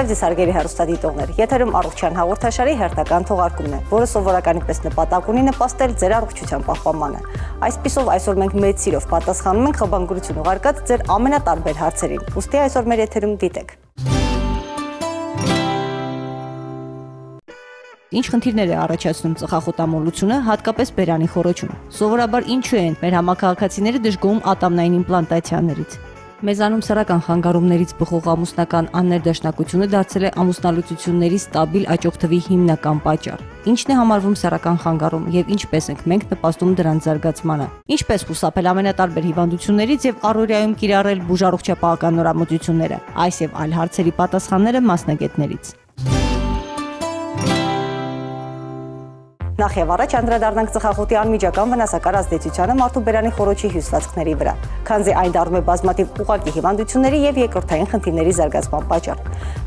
Բարև ձեզ հարգելի հեռուստադիտողներ։ Եթերում առողջյան հաղորդաշարի հերթական թողարկումն է, որը սովորականի պես նպատակ ունի նպաստել ձեր առողջության պահպանմանը։ Այսպիսով այսօր մենք մեծ սիրով պատասխանում ենք խմբանգուրություն ուղարկած ձեր ամենատարբեր հարցերին։ Ոստի այսօր մեր եթերում դիտեք։ Ինչ խնդիրներ է առաջացնում ծխախոտամոլությունը, հատկապես բերանի խորոչումը։ Սովորաբար ինչու են մեր համակարգացիները դժգոհում ատամնային իմպլանտացիաներից։ Մեզանում սեռական խանգարումներից բխող ամուսնական աններդաշնակությունը դարձել է ամուսնալուծությունների ստաբիլ աճող թվի հիմնական պատճառ։ Ինչն է համարվում սեռական խանգարում եւ ինչպես ենք մենք նպաստում դրան զարգացմանը։ Ինչպես խուսափել ամենատարբեր հիվանդություններից եւ առօրյայում կիրառել բուժառողջապահական նորամուծությունները։ Այս եւ այլ հարցերի պատասխանները մասնագետներից։ Նախ եւ առաջ անդրադառնանք ծխախոտի անմիջական վնասակար ազդեցությանը մարդու բերանի խորոչի հյուսվածքների վրա, քանզի այն դառնում է բազմաթիվ ուղակի հիվանդությունների եւ երկրորդային խնդիրների զարգացման պատճառ։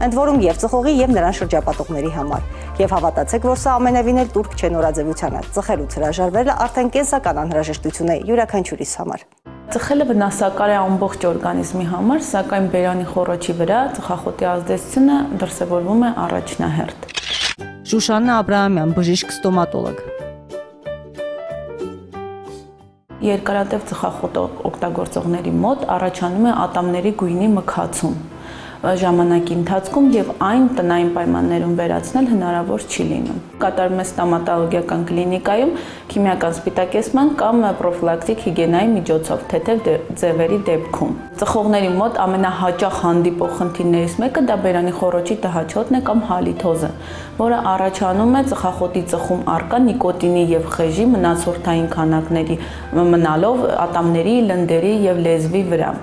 Ընդ որում եւ ծխողի եւ նրան շրջապատողների համար։ Եվ հավատացեք, որ սա ամենևին էլ турք չէ նորաձևությանը։ Ծխելուց հրաժարվելը արդեն կենսական անհրաժեշտություն է յուրաքանչյուրիս համար։ Ծխելը վնասակար է ամբողջ օրգանիզմի համար, սակայն բերանի խորոչի վրա ծխախոտի ազդեցությունը դրսևորվում է առաջնահերթ։ Շուշաննա Աբրահամյան, բժիշկ ստոմատոլոգ։ Երկարատև ծխախոտը օգտագործողների մոտ առաջանում է ատամների գույնի մքացում ժամանակի ընթացքում եւ այն տնային պայմաններում վերացնել հնարավոր չի լինում։ Կատարում է ստոմատոլոգիական կլինիկայում քիմիական սպիտակեսման կամ պրոֆիլակտիկ հիգիենայի միջոցով թեթև ձևերի դեպքում։ Ծխողների մոտ ամենահաճախ հանդիպող խնդիրներից մեկը դա բերանի խորոչի տհաճոտն է կամ հալիթոզը, որը առաջանում է ծխախոտի ծխում արկա նիկոտինի եւ խեժի մնացորդային քանակների մնալով ատամների, լնդերի եւ լեզվի վրա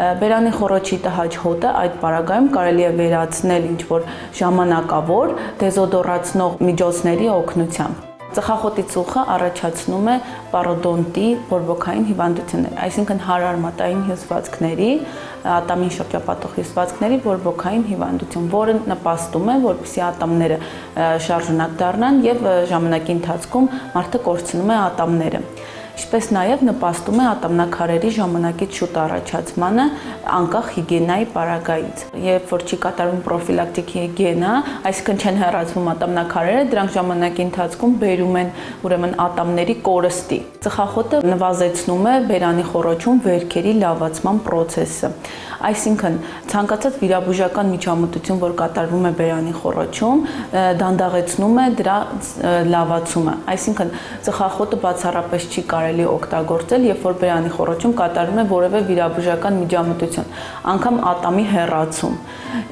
բերանի խորոչի տհաճ հոտը այդ պարագայում կարելի է վերացնել ինչ որ ժամանակավոր դեզոդորացնող միջոցների օգնությամբ Ծխախոտի ծուխը առաջացնում է պարոդոնտի բորբոքային հիվանդություններ, այսինքն հարարմատային հյուսվածքների, ատամին շրջապատող հյուսվածքների բորբոքային հիվանդություն, որը նպաստում է, որպեսզի ատամները շարժունակ դառնան եւ ժամանակի ընթացքում մարդը կորցնում է ատամները ինչպես նաև նպաստում է ատամնակարերի ժամանակից շուտ առաջացմանը անկախ հիգիենայի պարագայից։ Երբ որ չի կատարվում պրոֆիլակտիկ հիգիենա, այսինքն չեն հեռացվում ատամնակարերը, դրանք ժամանակի ընթացքում բերում են ուրեմն ատամների կորստի։ Ծխախոտը նվազեցնում է բերանի խորոչում վերքերի լավացման process-ը։ Այսինքն ցանկացած վիրաբուժական միջամտություն, որ կատարվում է բերանի խորոչում, դանդաղեցնում է դրա լավացումը։ Այսինքն ծխախոտը բացառապես չի կարելի օգտագործել, երբ որ բերանի խորոչում կատարվում է որևէ վիրաբուժական միջամտություն, անգամ ատամի հեռացում։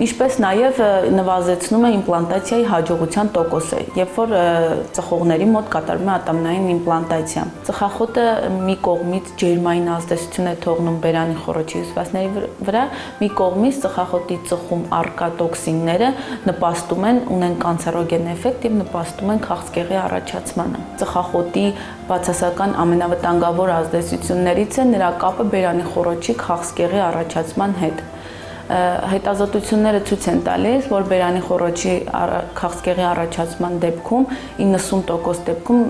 Ինչպես նաև նվազեցնում է իմպլանտացիայի հաջողության տոկոսը, երբ որ ծխողների մոտ կատարվում է ատամնային իմպլանտացիա։ Ծխախոտը մի կողմից ջերմային ազդեցություն է թողնում բերանի խորոչի հյուսվածքների վրա մի կողմից ծխախոտի ծխում արկա տոքսինները նպաստում են ունեն կանցերոգեն էֆեկտ եւ նպաստում են քաղցկեղի առաջացմանը։ Ծխախոտի բացասական ամենավտանգավոր ազդեցություններից է նրա կապը բերանի խորոչի քաղցկեղի առաջացման հետ հետազոտությունները ցույց են տալիս, որ բերանի խորոչի քաղցկեղի առաջացման դեպքում 90% դեպքում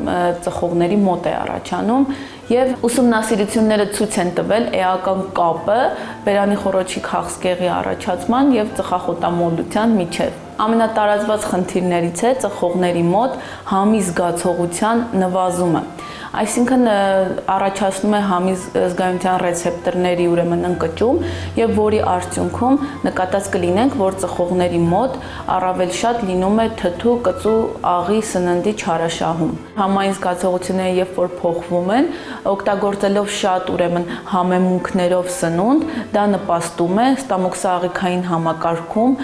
ծխողների մոտ է առաջանում եւ ուսումնասիրությունները ցույց են տվել էական կապը բերանի խորոչի քաղցկեղի առաջացման եւ ծխախոտամոլության միջեւ ամենատարածված խնդիրներից է ծխողների մոտ համի զգացողության նվազումը այսինքն առաջացնում է համի զգայունության ռեցեպտորների ուրեմն ընկճում եւ որի արդյունքում նկատած կլինենք, որ ծխողների մոտ առավել շատ լինում է թթու, կծու, աղի, սննդի չարաշահում։ Համային զգացողությունները երբ որ փոխվում են, օգտագործելով շատ ուրեմն համեմունքներով սնունդ, դա նպաստում է ստամոքսաղիքային համակարգում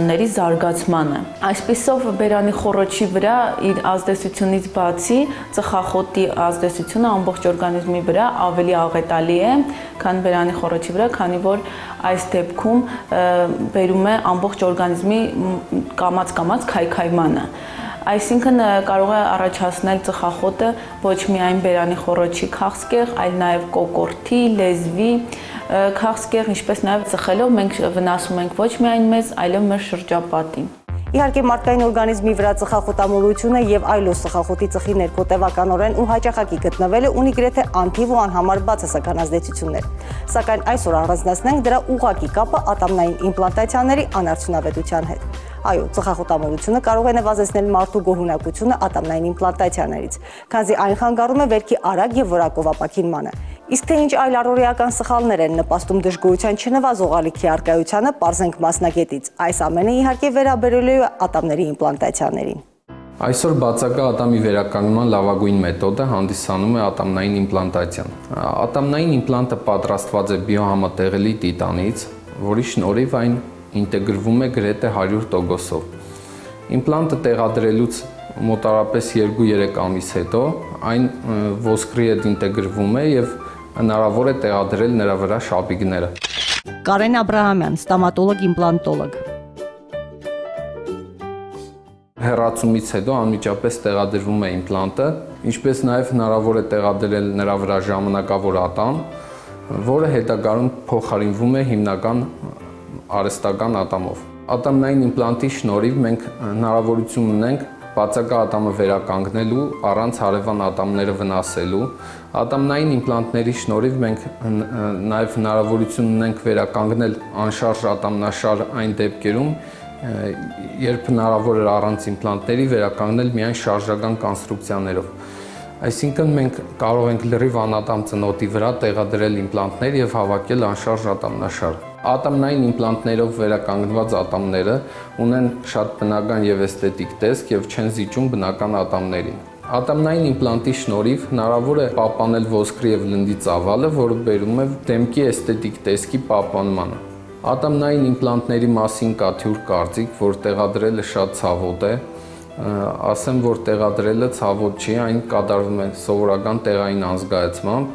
հիվանդությունների զարգացմանը։ Այսպիսով բերանի խորոչի վրա իր ազդեցությունից բացի ծխ ծխախոտի ազդեցությունը ամբողջ օրգանիզմի վրա ավելի աղետալի է, քան բերանի խորոչի վրա, քանի որ այս դեպքում բերում է ամբողջ օրգանիզմի կամած-կամած քայքայմանը այսինքն կարող է առաջացնել ծխախոտը ոչ միայն բերանի խորոչի քաղցկեղ, այլ նաև կոկորտի, լեզվի քաղցկեղ, ինչպես նաև ծխելով մենք վնասում ենք ոչ միայն մեզ, այլև մեր շրջապատին։ Իհարկե մարդկային օրգանիզմի վրա ծխախոտամոլությունը եւ այլոց ծխախոտի ծխի ներքո տևականորեն ու հաճախակի գտնվելը ունի գրեթե անթիվ ու անհամար բացասական ազդեցություններ։ Սակայն այսօր առանձնացնենք դրա ուղակի կապը ատամնային իմպլանտացիաների անարդյունավետության հետ։ Այո, ծխախոտամոլությունը կարող է նվազեցնել մարդու գոհունակությունը ատամնային իմպլանտացիաներից, քանզի այն խանգարում է վերքի արագ եւ որակով ապակինմանը։ Իսկ թե ինչ այլ առօրեական սխալներ են նպաստում դժգոհության չնվազող ալիքի արկայությանը, parzենք մասնագետից։ Այս ամենը իհարկե վերաբերելու է ատամների իմպլանտացիաներին։ Այսօր բացակա ատամի վերականգնման լավագույն մեթոդը հանդիսանում է ատամնային իմպլանտացիան։ Ատամնային իմպլանտը պատրաստված է բիոհամատեղելի տիտանից, որի շնորհիվ այն ինտեգրվում է գրեթե 100%-ով։ Իմպլանտը տեղադրելուց մոտարապես 2-3 ամիս հետո այն ոսկրի հետ ինտեգրվում է եւ հնարավոր է տեղադրել նրա վրա շապիկները։ Կարեն Աբ รา համյան, ստոմատոլոգ իմպլանտոլոգ։ Հեռացումից հետո անմիջապես տեղադրվում է իմպլանտը, ինչպես նաև հնարավոր է տեղադրել նրա վրա ժամանակավոր ատամ, որը հետագայում փոխարինվում է հիմնական արհեստական ատամով։ Ատամնային իմպլանտի շնորհիվ մենք հնարավորություն ունենք բացակա ատամը վերականգնելու, առանց հարևան ատամները վնասելու։ Ատամնային իմպլանտների շնորհիվ մենք նաև հնարավորություն ունենք վերականգնել անշարժ ատամնաշար այն դեպքերում, երբ հնարավոր էր առանց իմպլանտների վերականգնել միայն շարժական կոնստրուկցիաներով։ Այսինքն մենք կարող ենք լրիվ անատամ ծնոտի վրա տեղադրել իմպլանտներ եւ հավաքել անշարժ ատամնաշար։ Ատամնային իմպլանտներով վերականգնված ատամները ունեն շատ բնական եւ էսթետիկ տեսք եւ չեն զիջում բնական ատամներին։ Ատամնային իմպլանտի շնորհիվ հնարավոր է պահպանել ոսկրի եւ լնդի ծավալը, որը բերում է դեմքի էսթետիկ տեսքի պահպանմանը։ Ատամնային իմպլանտների մասին կա թյուր կարծիք, որ տեղադրելը շատ ցավոտ է, ասեմ, որ տեղադրելը ցավոտ չի, այն կատարվում է սովորական տեղային անզգայացմամբ,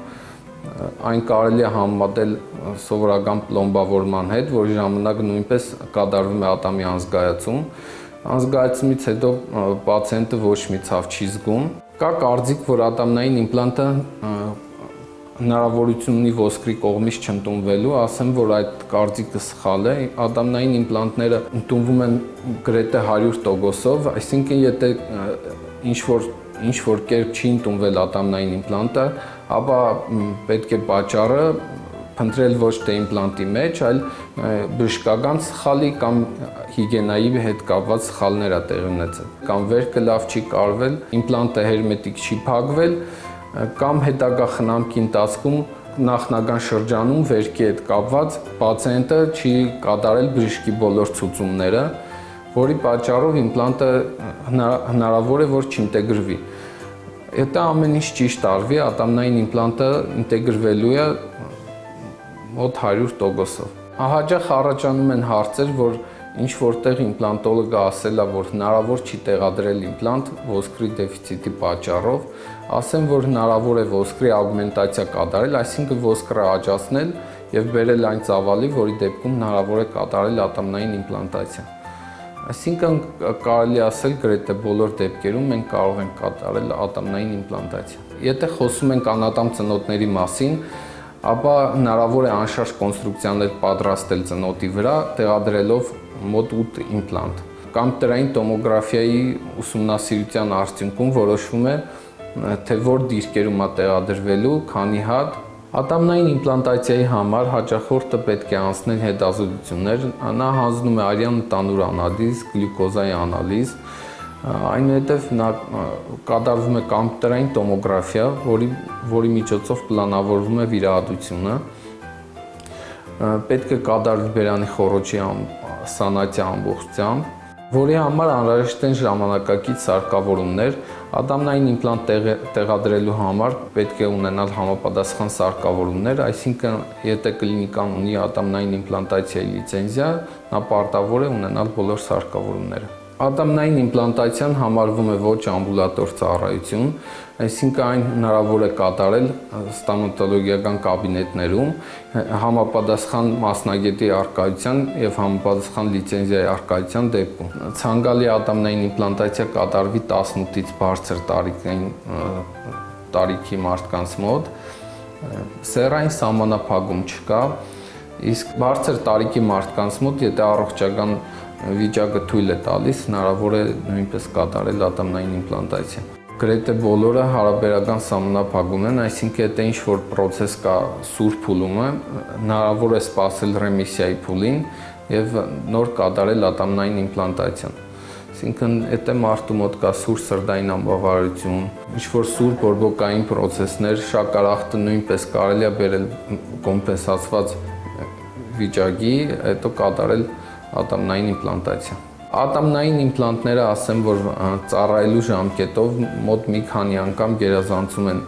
այն կարելի է համեմատել սովորական պլոմբավորման հետ, որի ժամանակ նույնպես կատարվում է ատամի անզգայացում։ Անզգայացումից հետո պացիենտը ոչ մի ցավ չի զգում։ Կա կարծիք, որ ատամնային իմպլանտը հնարավորություն ունի ոսկրի կողմից չընդունվելու, ասեմ, որ այդ կարծիքը սխալ է։ Ադամնային իմպլանտները ընդունվում են գրեթե 100%-ով, այսինքն եթե ինչ որ ինչ որ կերպ չի ընդունվել ատամնային իմպլանտը, ապա պետք է պատճառը փնտրել ոչ թե իմպլանտի մեջ, այլ բժշկական սխալի կամ հիգիենայի հետ կապված սխալներ ա տեղի ունեցել։ Կամ վերքը լավ չի կարվել, իմպլանտը հերմետիկ չի փակվել, կամ հետագա խնամքի ընթացքում նախնական շրջանում վերքի հետ կապված պացիենտը չի կատարել բժշկի բոլոր ցուցումները, որի պատճառով իմպլանտը հնարավոր է որ չինտեգրվի։ Եթե ամեն ինչ ճիշտ արվի, ատամնային իմպլանտը ինտեգրվելու է մոտ 100%-ով։ Հաճախ առաջանում են հարցեր, որ ինչ որտեղ իմպլանտոլոգը ասել է, որ հնարավոր չի տեղադրել իմպլանտ ոսկրի դեֆիցիտի պատճառով, ասեմ, որ հնարավոր է ոսկրի ագմենտացիա կատարել, այսինքն ոսկրը աճացնել եւ բերել այն ծավալի, որի դեպքում հնարավոր է կատարել ատամնային իմպլանտացիա։ Այսինքն կարելի ասել գրեթե բոլոր դեպքերում մենք կարող ենք կատարել ատամնային իմպլանտացիա։ Եթե խոսում ենք անատամ ծնոտների մասին, ապա հնարավոր է անշարժ կոնստրուկցիաներ պատրաստել ծնոտի վրա, տեղադրելով մոտ 8 իմպլանտ կամ տրային տոմոգրաֆիայի ուսումնասիրության արդյունքում որոշվում է թե որ դիրքերում է տեղադրվելու, քանի հատ Ատամնային իմպլանտացիայի համար հաճախորդը պետք է անցնել հետազոտություններ, նա հանձնում է արյան տանուր անալիզ, գլյուկոզայի անալիզ, այնուհետև նա կատարվում է կամպյուտերային տոմոգրաֆիա, որի որի միջոցով պլանավորվում է վիրահատությունը։ Պետք է կատարվի բերանի խորոչի սանացիա ամբողջությամբ, որի համար անհրաժեշտ են ժամանակակից սարքավորումներ, ադամնային իմպլանտ տեղադրելու համար պետք է ունենալ համապատասխան սարքավորումներ, այսինքն եթե կլինիկան ունի ադամնային իմպլանտացիայի լիցենզիա, նա պարտավոր է ունենալ բոլոր սարքավորումները։ Ատամնային իմպլանտացիան համարվում է ոչ ամբուլատոր ծառայություն, այսինքն այն հնարավոր է կատարել ստոմատոլոգիական կաբինետներում համապատասխան մասնագետի արկայության եւ համապատասխան լիցենզիայի արկայության դեպքում։ Ցանկալի ատամնային իմպլանտացիա կատարվի 18-ից բարձր տարիքային տարիքի մարդկանց մոտ սերային սահմանափակում չկա, իսկ բարձր տարիքի մարդկանց մոտ, եթե առողջական վիճակը թույլ է տալիս, հնարավոր է նույնպես կատարել ատամնային իմպլանտացիա գրեթե բոլորը հարաբերական սամնափագում են, այսինքն եթե ինչ որ process կա սուր փուլումը, հնարավոր է սпасել ռեմիսիայի փուլին եւ նոր կատարել ատամնային իմպլանտացիան։ Այսինքն եթե մարդու մոտ կա սուր սրտային անբավարարություն, ինչ որ սուր բորբոկային process-ներ, շաքարախտը նույնպես կարելի է բերել կոմպենսացված վիճակի, հետո կատարել ատամնային իմպլանտացիա։ Ատամնային իմպլանտները ասեմ, որ ծառայելու ժամկետով մոտ մի քանի անգամ գերազանցում են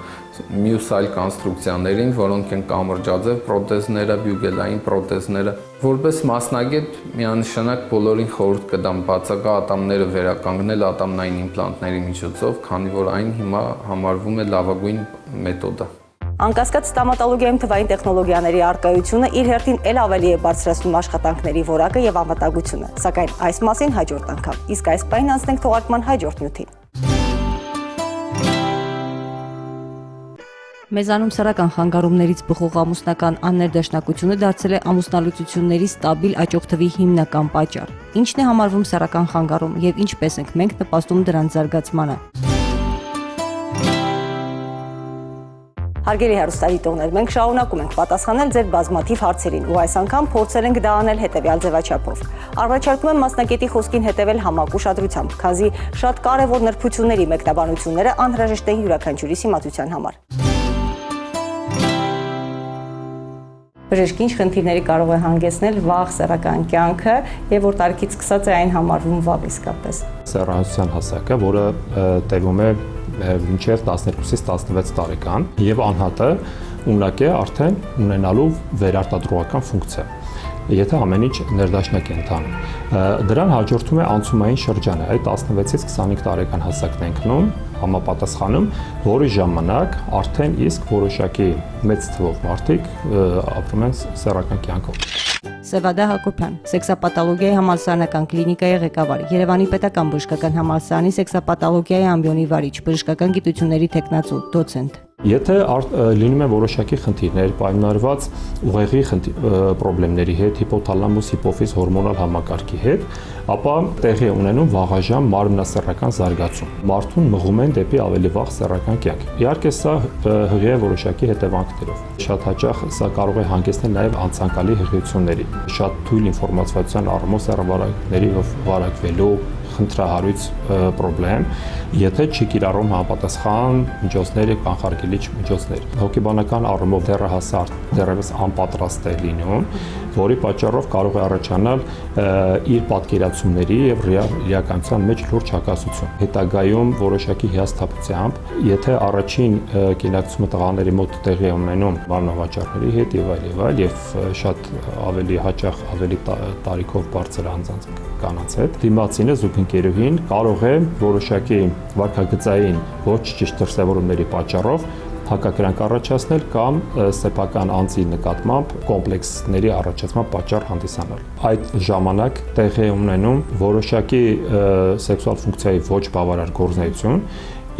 մյուս այլ կոնստրուկցիաներին, որոնք են կամրջաձև պրոթեզները, բյուգելային պրոթեզները։ Որպես մասնագետ միանշանակ բոլորին խորհուրդ կտամ բացակա ատամները վերականգնել ատամնային իմպլանտների միջոցով, քանի որ այն հիմա համարվում է լավագույն մեթոդը։ Անկասկած ստամատոլոգիայում թվային տեխնոլոգիաների արկայությունը իր հերթին ել ավելի է բարձրացնում աշխատանքների որակը եւ անվտանգությունը, սակայն այս մասին հաջորդ անգամ։ Իսկ այս պայն անցնենք թողարկման հաջորդ նյութին։ Մեզանում սեռական խանգարումներից բխող ամուսնական աններդաշնակությունը դարձել է ամուսնալուծությունների ստաբիլ աճող թվի հիմնական պատճառ։ Ինչն է համարվում սեռական խանգարում եւ ինչպես ենք մենք նպաստում դրանց զարգացմանը։ Հարգելի հեռուստադիտողներ, մենք շարունակում ենք պատասխանել ձեր բազմաթիվ հարցերին ու այս անգամ փորձել ենք դա անել հետևյալ ձևաչափով։ Առաջարկում եմ մասնակետի խոսքին հետևել համակ ուշադրությամբ, քանզի շատ կարևոր նրբությունների մեկնաբանությունները անհրաժեշտ են յուրաքանչյուրի սիմացության համար։ Բժիշկ ինչ խնդիրների կարող է հանգեցնել վաղ սեռական կյանքը եւ որ տարիքից սկսած է այն համարվում վաղ իսկապես։ Սեռահասության հասակը, որը տևում է մինչև 12-ից 16 տարեկան եւ անհատը ունակ է արդեն ունենալու վերարտադրողական ֆունկցիա եթե ամեն ինչ ներդաշնակ է ընթանում։ Դրան հաջորդում է անցումային շրջանը, այդ 16-ից 25 տարեկան հասակն է ընկնում, համապատասխանում, որի ժամանակ արդեն իսկ որոշակի մեծ թվով մարդիկ ապրում են սեռական կյանքով։ Սևադա Հակոբյան, սեքսապաթոլոգիայի համալսարանական կլինիկայի ղեկավար, Երևանի Պետական բժշկական համալսարանի սեքսապաթոլոգիայի ամբիոնի վարիչ, բժշկական գիտությունների տեխնացու, դոցենտ։ Եթե լինում են որոշակի խնդիրներ, պայմանավորված ուղեղի խնդիրների հետ, հիպոթալամուս, հիպոֆիզ հորմոնալ համակարգի հետ, ապա տեղի է ունենում վաղաժամ մարմնասեռական զարգացում։ Մարդուն մղում են դեպի ավելի վաղ սեռական կյանք։ Իհարկե սա հղի է որոշակի հետևանքներով։ Շատ հաճախ սա կարող է հանգեցնել նաև անցանկալի հղիությունների։ Շատ թույլ ինֆորմացիան առումով սեռավարակների վարակվելու խնդրահարույց խնդրեմ, եթե չի կիրառում համապատասխան միջոցներ եւ կանխարգելիչ միջոցներ։ Հոգեբանական առումով դեռահասարդ դեռևս անպատրաստ է լինում, որի պատճառով կարող է առաջանալ իր պատկերացումների եւ իրականության մեջ լուրջ հակասություն։ Հետագայում որոշակի հիասթափությամբ, եթե առաջին կինակցումը տղաների մոտ տեղի ունենում մարմնավաճառների հետ եւ այլ եւ այլ եւ շատ ավելի հաճախ ավելի տարիքով բարձր անձանց կանանց հետ, դիմացինը զուգընկերուհին կարող է որոշակի վարկագծային ոչ ճիշտ դրսևորումների պատճառով հակակրանք առաջացնել կամ սեփական անձի նկատմամբ կոմպլեքսների առաջացման պատճառ հանդիսանալ։ Այդ ժամանակ տեղի ունենում որոշակի սեքսուալ ֆունկցիայի ոչ բավարար գործունեություն,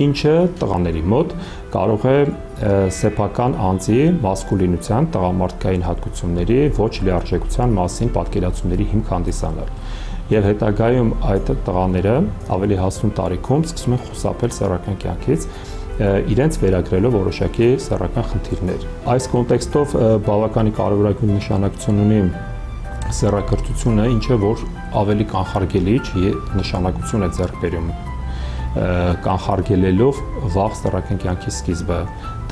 ինչը տղաների մոտ կարող է սեփական անձի մասկուլինության, տղամարդկային հատկությունների ոչ լիարժեքության մասին պատկերացումների հիմք հանդիսանալ եւ հետագայում այդ տղաները ավելի հասուն տարիքում սկսում են խուսափել սեռական կյանքից իրենց վերագրելով որոշակի սեռական խնդիրներ։ Այս կոնտեքստով բավականի կարևորագույն նշանակություն ունի սեռակրթությունը, ինչը որ ավելի կանխարգելիչ նշանակություն է ձեռք բերում կանխարգելելով վաղ սեռական կյանքի սկիզբը,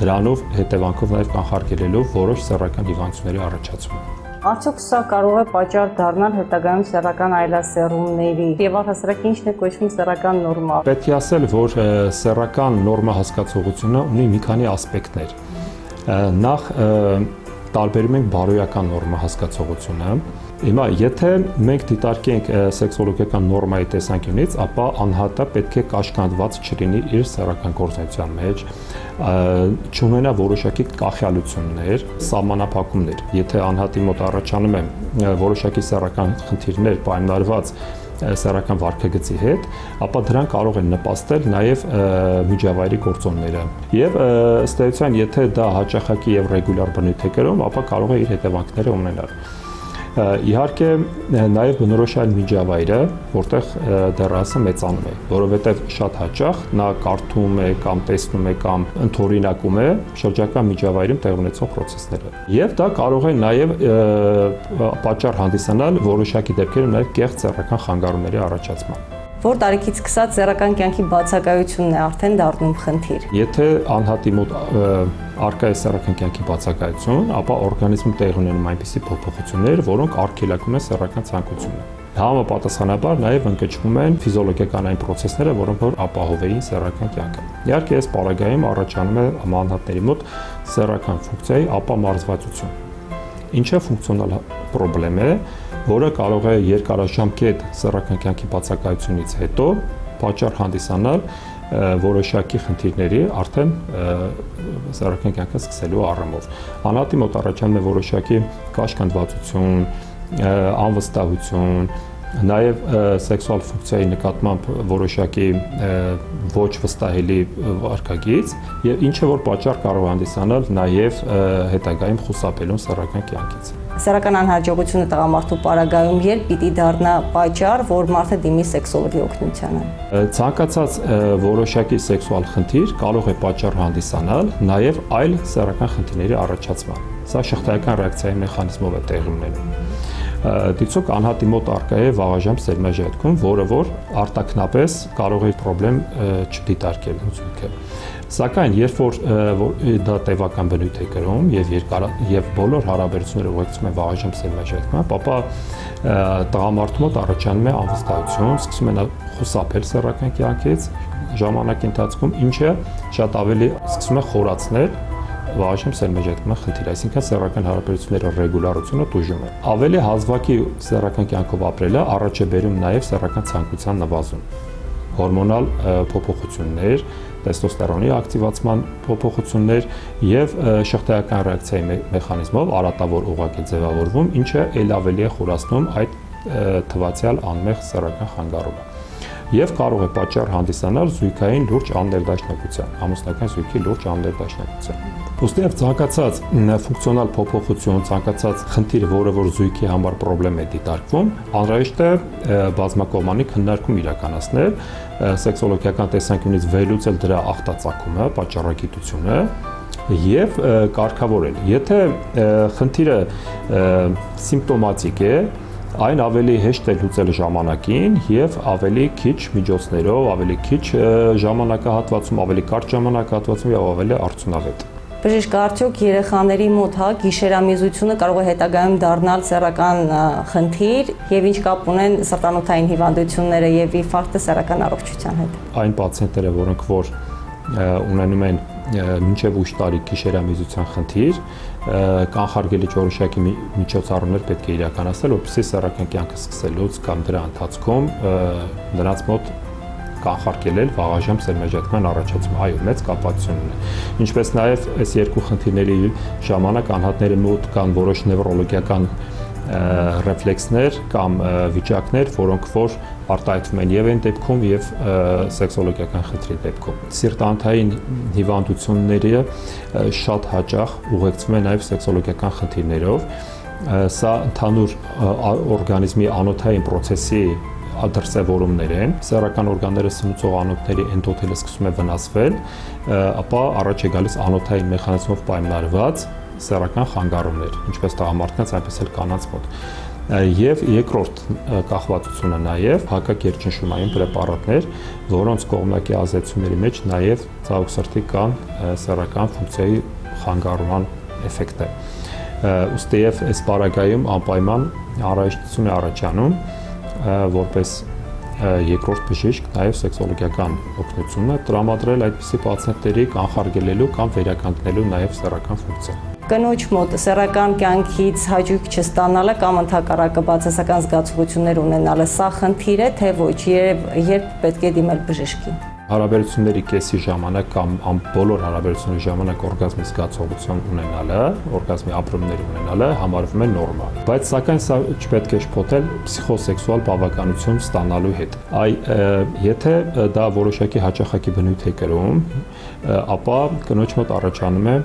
դրանով հետևանքով նաև կանխարգելելով որոշ սեռական հիվանդությունների առաջացումը։ Արդյոք սա կարող է պատճառ դառնալ հետագայում սեռական այլասեռումների եւ առհասարակ ինչն է կոչվում սեռական նորմա։ Պետք է ասել, որ սեռական նորմա հասկացողությունը ունի մի քանի ասպեկտներ։ Նախ տարբերում ենք բարոյական նորմա հասկացողությունը, Հիմա եթե մենք դիտարկենք սեքսոլոգիական նորմայի տեսանկյունից, ապա անհատը պետք է կաշկանդված չլինի իր սեռական գործունեության մեջ, չունենա որոշակի կախյալություններ, սահմանափակումներ։ Եթե անհատի մոտ առաջանում են որոշակի սեռական խնդիրներ պայմանավորված սեռական վարկագծի հետ, ապա դրան կարող են նպաստել նաև միջավայրի գործոնները։ Եվ ըստ էության, եթե դա հաճախակի եւ ռեգուլյար բնույթ է կրում, ապա կարող է իր հետևանքները ունենալ։ Իհարկե նաև բնորոշ այլ միջավայր է, որտեղ դեռասը մեծանում է, որովհետև շատ հաճախ նա կարդում է կամ տեսնում է կամ ընդօրինակում է շրջակա միջավայրում տեղ ունեցող process-ները։ Եվ դա կարող է նաև պատճառ հանդիսանալ որոշակի դեպքերում նաև կեղծ ծառական խանգարումների առաջացման որ տարիքից սկսած ձեռական կյանքի բացակայությունն է արդեն դառնում խնդիր։ Եթե անհատի մոտ արկա է սեռական կյանքի բացակայություն, ապա օրգանիզմում տեղ ունենում այնպիսի փոփոխություններ, որոնք արգելակում են սեռական ցանկությունը։ Համապատասխանաբար նաև ընկճվում են ֆիզիոլոգիական այն process-ները, որոնք որ ապահովեին սեռական կյանքը։ Իհարկե, այս պարագայում առաջանում է անհատների մոտ սեռական ֆունկցիայի ապամարզվածություն։ Ինչը ֆունկցիոնալ խնդրեմ է, որը կարող է երկարաժամկետ սեռական կյանքի բացակայությունից հետո պատճառ հանդիսանալ որոշակի խնդիրների արդեն սեռական կյանքը սկսելու առումով։ Անհատի մոտ առաջանում է որոշակի կաշկանդվածություն, անվստահություն, նաև սեքսուալ ֆունկցիայի նկատմամբ որոշակի ոչ վստահելի վարկագիծ եւ ինչը որ պատճառ կարող հանդիսանալ նաև հետագայում խուսափելուն սեռական կյանքից սեռական անհաջողությունը տղամարդու պարագայում երբ պիտի դառնա պատճառ, որ մարդը դիմի սեքսոլոգի օգնությանը։ Ցանկացած որոշակի սեքսուալ խնդիր կարող է պատճառ հանդիսանալ նաև այլ սեռական խնդիրների առաջացման։ Սա շղթայական ռեակցիայի մեխանիզմով է տեղի ունենում դիցոք անհատի մոտ արկա է վաղաժամ սերմաժայթքում, որը որ արտակնապես կարող է խնդրեմ չդիտարկել հնցույթը։ Սակայն երբ որ դա տևական բնույթ է կրում եւ երկար եւ բոլոր հարաբերությունները ուղեկցում են վաղաժամ սերմաժայթքման, ապա տղամարդու մոտ առաջանում է անվստահություն, սկսում են խուսափել սեռական կյանքից ժամանակի ընթացքում, ինչը շատ ավելի սկսում է խորացնել վաղաշեմ սերմեջակման խնդիր, այսինքն սեռական հարաբերությունների ռեգուլարությունը տուժում է։ Ավելի հազվակի սեռական կյանքով ապրելը առաջ է բերում նաև սեռական ցանկության նվազում հորմոնալ փոփոխություններ, տեստոստերոնի ակտիվացման փոփոխություններ եւ շղթայական ռեակցիայի մեխանիզմով արատավոր ուղղակի ձևավորվում, ինչը ել ավելի է խորացնում այդ թվացial անմեղ սեռական խանգարումը եւ կարող է պատճառ հանդիսանալ զույգային լուրջ աններդաշնակության, ամուսնական զույգի լուրջ աններդաշնակության։ Ոստի եւ ցանկացած ֆունկցիոնալ փոփոխություն, ցանկացած խնդիր, որը որ զույգի համար խնդրեմ է դիտարկվում, անհրաժեշտ է բազմակողմանի քննարկում իրականացնել, սեքսոլոգիական տեսանկյունից վերլուծել դրա ախտածակումը, պատճառագիտությունը եւ կարգավորել։ Եթե խնդիրը սիմպտոմատիկ է, այն ավելի հեշտ է լուծել ժամանակին եւ ավելի քիչ միջոցներով, ավելի քիչ ժամանակահատվածում, ավելի կարճ ժամանակահատվածում եւ ավելի արդյունավետ։ Բժիշկ, արդյոք երեխաների մոտ հա գիշերամիզությունը կարող է հետագայում դառնալ սեռական խնդիր եւ ինչ կապ ունեն սրտանոթային հիվանդությունները եւ ինֆարկտը սեռական առողջության հետ։ Այն պացիենտները, որոնք որ ունենում են մինչև ուշ տարի գիշերամիզության խնդիր, կանխարգելիչ որոշակի միջոցառումներ պետք է իրականացնել, որպեսզի սեռական կյանքը սկսելուց կամ դրա ընթացքում նրանց մոտ կանխարգելել վաղաժամ սերմեջատման առաջացումը։ Այո, մեծ կապակցություն ունի։ Ինչպես նաև այս երկու խնդիրների ժամանակ անհատների մոտ կան որոշ նևրոլոգիական ռեֆլեքսներ կամ վիճակներ, որոնք որ արտահայտվում են եւ այն դեպքում եւ սեքսոլոգիական խնդրի դեպքում։ Սիրտանթային հիվանդությունները շատ հաճախ ուղեկցվում են նաեւ սեքսոլոգիական խնդիրներով։ Սա ընդհանուր օրգանիզմի անոթային process-ի դրսևորումներ են, սեռական օրգանները սնուցող անոթների էնդոթելը սկսում է վնասվել, ապա առաջ է գալիս անոթային մեխանիզմով պայմանավորված սեռական խանգարումներ, ինչպես տղամարդկանց, այնպես էլ կանանց մոտ եւ երկրորդ կախվածությունը նաեւ հակակերջնշումային պրեպարատներ, որոնց կողմնակի ազդեցությունների մեջ նաեւ ցավոք կան սեռական ֆունկցիայի խանգարման էֆեկտ է։ Ոստեև այս պարագայում անպայման առաջնություն է առաջանում որպես երկրորդ բժիշկ նաև սեքսոլոգիական օգնությունը տրամադրել այդպիսի պացիենտների կանխարգելելու կամ վերականգնելու նաև սեռական ֆունկցիա կնոջ մոտ սեռական կյանքից հաճույք չստանալը կամ ընդհակառակը բացասական զգացողություններ ունենալը սա խնդիր է թե ոչ երբ պետք է դիմել բժշկին հարաբերությունների կեսի ժամանակ կամ ամ բոլոր հարաբերությունների ժամանակ օրգազմի զգացողություն ունենալը, օրգազմի ապրումներ ունենալը համարվում է նորմալ։ Բայց սակայն սա չպետք է շփոթել փսիխոսեքսուալ բավականություն ստանալու հետ։ Այ եթե դա որոշակի հաճախակի բնույթ է կրում, ապա կնոջ մոտ առաջանում է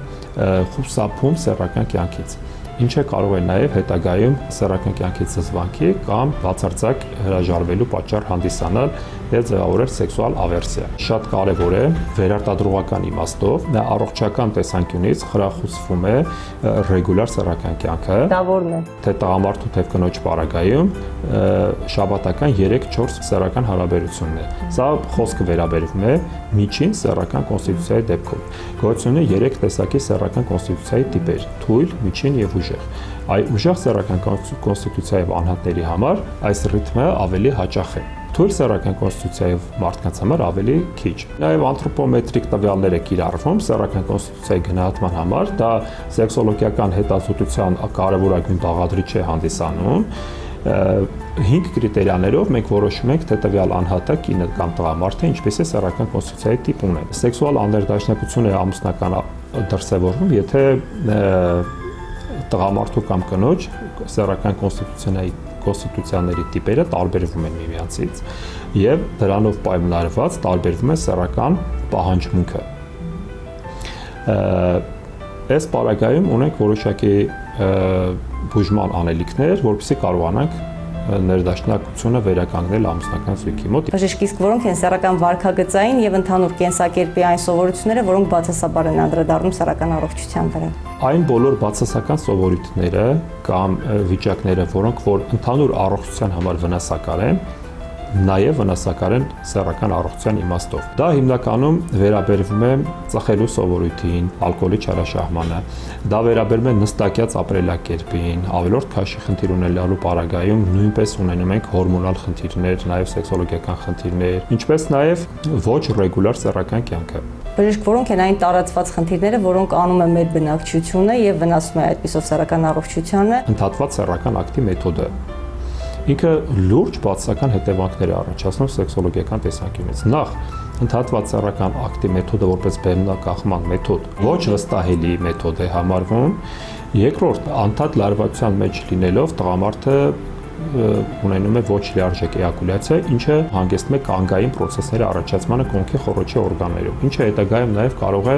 խուսափում սեռական կյանքից ինչը կարող է նաև հետագայում սեռական կյանքից զզվանքի կամ բացարձակ հրաժարվելու պատճառ հանդիսանալ եւ ձևավորել սեքսուալ ավերսիա։ Շատ կարեւոր է վերարտադրողական իմաստով նա առողջական տեսանկյունից խրախուսվում է ռեգուլար սեռական կյանքը։ Դա ո՞րն է։ Թե տղամարդու թե կնոջ պարագայում շաբաթական 3-4 սեռական հարաբերությունն է։ Սա խոսքը վերաբերվում է միջին սեռական կոնստիտուցիայի դեպքում։ Գոյություն ունի 3 տեսակի սեռական կոնստիտուցիայի տիպեր՝ թույլ, միջին եւ ուժեղ։ Այ ուժեղ սեռական կոնստիտուցիայի անհատների համար այս ռիթմը ավելի հաճախ է թույլ սեռական կոնստիտուցիայի մարդկանց համար ավելի քիչ։ Նաև անթրոպոմետրիկ տվյալներ է կիրառվում սեռական կոնստիտուցիայի գնահատման համար, դա սեքսոլոգիական հետազոտության կարևորագույն դաղադրիչ է հանդիսանում 5 կրիտերիաներով մենք որոշում ենք թե տվյալ անհատը կինը կամ տղամարդը ինչպես է սեռական կոնստիտուցիայի տիպ ունեն։ Սեքսուալ աներդաշնակությունը ամուսնական դրսևորվում, եթե տղամարդու կամ կնոջ սեռական կոնստիտուցիայի կոնստիտուցիաների տիպերը տարբերվում են միմյանցից եւ դրանով պայմանավորված տարբերվում է սեռական պահանջմունքը։ Այս պարագայում ունենք որոշակի բուժման անելիքներ, որովհետեւ կարողանանք ներդաշնակությունը վերականգնել ամուսնական զույգի մոտ։ Բժիշկ, իսկ որոնք են սեռական վարքագծային եւ ընդհանուր կենսակերպի այն սովորությունները, որոնք բացասաբար են անդրադառնում սեռական առողջության վրա։ Այն բոլոր բացասական սովորույթները կամ վիճակները, որոնք որ ընդհանուր առողջության համար վնասակար են, նաև վնասակար են սեռական առողջության իմաստով։ Դա հիմնականում վերաբերվում է ծխելու սովորույթին, ալկոհոլի չարաշահմանը։ Դա վերաբերում է նստակյաց ապրելակերպին, ավելորդ քաշի խնդիր ունենալու պարագայում նույնպես ունենում ենք հորմոնալ խնդիրներ, նաև սեքսոլոգիական խնդիրներ, ինչպես նաև ոչ ռեգուլար սեռական կյանքը։ Բժիշկ, որոնք են այն տարածված խնդիրները, որոնք անում է մեր բնակչությունը եւ վնասում է այդպիսով սեռական առողջությանը։ Ընդհատված սեռական ակտի մեթոդը ինքը լուրջ բացասական հետևանքներ է առաջացնում սեքսոլոգիական տեսանկյունից։ Նախ ընդհատված ծառական ակտի մեթոդը որպես բեմնակախման մեթոդ ոչ վստահելի մեթոդ է համարվում։ Երկրորդ, անդադ լարվածության մեջ լինելով տղամարդը ունենում է ոչ լիարժեք էակուլյացիա, ինչը հանգեցնում է կանգային process-ների առաջացմանը կոնքի խորոչի օրգաններում, ինչը հետագայում նաև կարող է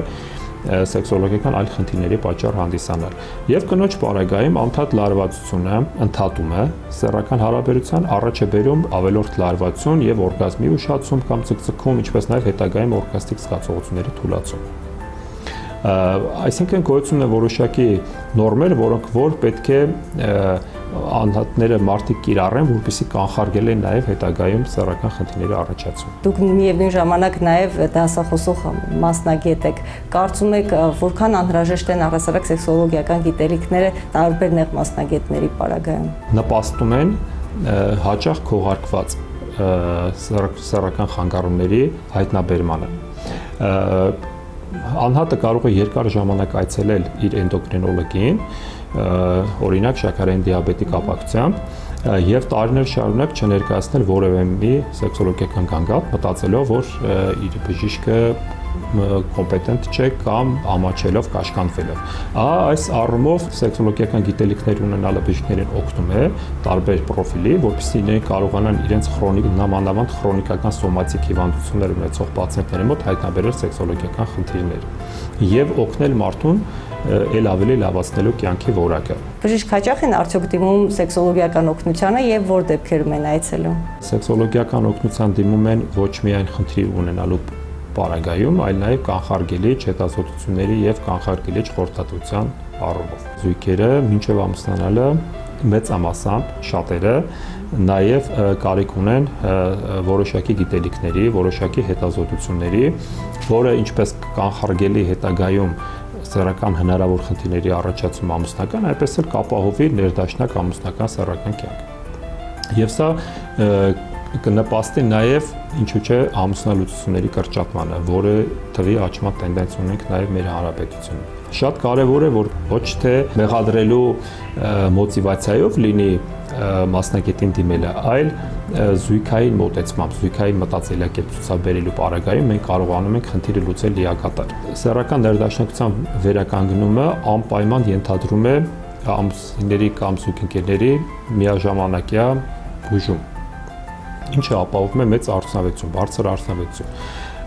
սեքսոլոգիական այլ խնդիրների պատճառ հանդիսանալ։ Եվ կնոջ բարագայում անդադ լարվածությունը, ընդհատումը սեռական հարաբերության առաջ է բերում ավելորդ լարվածություն եւ օրգազմի ուշացում կամ ցկցկում, ինչպես նաեւ հետագայում օրգաստիկ զգացողությունների թուլացում այսինքն գոյություն է որոշակի նորմեր, որոնք որ պետք է անհատները մարդիկ կիրառեն, որպեսզի կանխարգել են նաև հետագայում սեռական խնդիրների առաջացում։ Դուք միևնույն ժամանակ նաև դասախոսող մասնագետ եք։ Կարծում եք, որքան անհրաժեշտ են առասարակ սեքսոլոգիական գիտելիքները տարբեր նեղ մասնագետների պարագայում։ Նպաստում են հաճախ քողարկված սեռական խանգարումների հայտնաբերմանը անհատը կարող է երկար ժամանակ այցելել իր էնդոկրինոլոգին, օրինակ շաքարային դիաբետի կապակցությամբ եւ տարիներ շարունակ չներկայացնել որևէ մի սեքսոլոգիական գանգատ, մտածելով, որ իր բժիշկը կոմպետենտ չէ կամ ամաչելով կաշկանդվելով։ Ահա այս առումով սեքսոլոգիական գիտելիքներ ունենալը բժիշկներին օգնում է տարբեր պրոֆիլի, որովհետեւ իրենք կարողանան իրենց քրոնիկ նամանավանդ քրոնիկական սոմատիկ հիվանդություններ ունեցող պացիենտների մոտ հայտնաբերել սեքսոլոգիական խնդիրներ եւ օգնել մարդուն ել ավելի լավացնելու կյանքի որակը։ Բժիշկ հաճախ են արդյոք դիմում սեքսոլոգիական օգնությանը եւ որ դեպքերում են այցելում։ Սեքսոլոգիական օգնության դիմում են ոչ միայն խնդրի ունենալու պարագայում, այլ նաև կանխարգելիչ հետազոտությունների եւ կանխարգելիչ խորհրդատվության առումով։ Զույգերը մինչև ամուսնանալը մեծամասամբ շատերը նաև կարիք ունեն որոշակի գիտելիքների, որոշակի հետազոտությունների, որը ինչպես կանխարգելի հետագայում սեռական հնարավոր խնդիրների առաջացում ամուսնական, այդպես էլ կապահովի ներդաշնակ ամուսնական սեռական կյանք։ Եվ սա կնպաստի նաև ինչու՞ չէ ամուսնալուծությունների կրճատմանը, որը թվի աճման տենդենս ունենք նաև մեր հանրապետությունում։ Շատ կարևոր է, որ ոչ թե մեղադրելու մոտիվացիայով լինի մասնակետին դիմելը, այլ զույգային մոտեցմամբ, զույգային մտածելակերպ ցուցաբերելու պարագայում մենք կարողանում ենք խնդիրը լուծել լիակատար։ Սեռական ներդաշնակության վերականգնումը անպայման ենթադրում է ամուսինների կամ զույգընկերների միաժամանակյա բուժում ինչը ապահովում է մեծ արդյունավետություն, բարձր արդյունավետություն։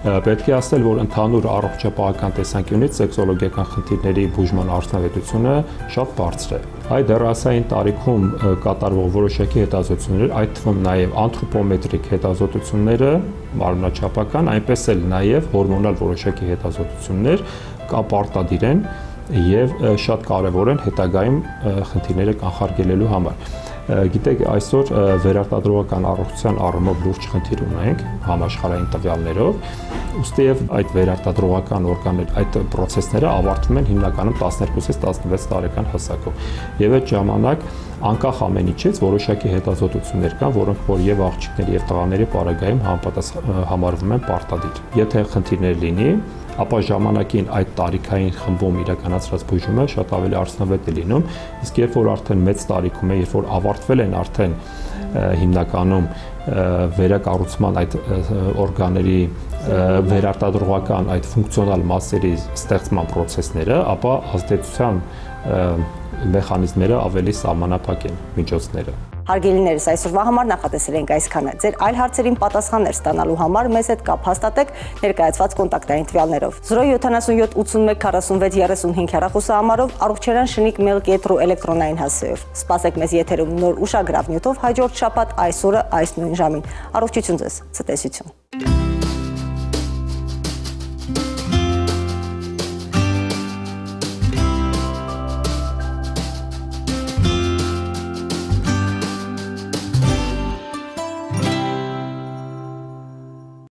Պետք է ասել, որ ընդհանուր առողջապահական տեսանկյունից սեքսոլոգիական խնդիրների բուժման արդյունավետությունը շատ բարձր է։ Այդ դեռասային տարիքում կատարվող որոշակի հետազոտություններ, այդ թվում նաև անթրոպոմետրիկ հետազոտությունները, մարմնաչափական, այնպես էլ նաև հորմոնալ որոշակի հետազոտություններ կապարտադիր են եւ շատ կարեւոր են հետագայում խնդիրները կանխարգելելու համար գիտեք այսօր վերարտադրողական առողջության առումով լուրջ խնդիր ունենք համաշխարհային տվյալներով ուստի եւ այդ վերարտադրողական օրգաններ այդ process-ները ավարտվում են հիմնականում 12-ից 16 տարեկան հասակում եւ այդ ժամանակ անկախ ամեն ինչից որոշակի հետազոտություններ կան, որոնք որ եւ աղջիկների եւ տղաների պարագայում համարվում են պարտադիր։ Եթե խնդիրներ լինի, ապա ժամանակին այդ տարիքային խմբում իրականացրած բուժումը շատ ավելի արդյունավետ է լինում, իսկ երբ որ արդեն մեծ տարիքում է, երբ որ ավարտվել են արդեն հիմնականում վերակառուցման այդ օրգանների վերարտադրողական այդ ֆունկցիոնալ մասերի ստեղծման process-ները, ապա ազդեցության մեխանիզմները ավելի սահմանափակ են միջոցները։ Հարգելիներս, այսօրվա համար նախատեսել ենք այսքանը։ Ձեր այլ հարցերին պատասխաններ ստանալու համար մեզ հետ կապ հաստատեք ներկայացված կոնտակտային տվյալներով։ 077 81 46 35 հեռախոսահամարով առողջարան շնիկ կետրու էլեկտրոնային հասցեով։ Սպասեք մեզ եթերում նոր ուշագրավ նյութով հաջորդ շաբաթ այսօրը այս նույն ժամին։ Առողջություն ձեզ։ Ցտեսություն։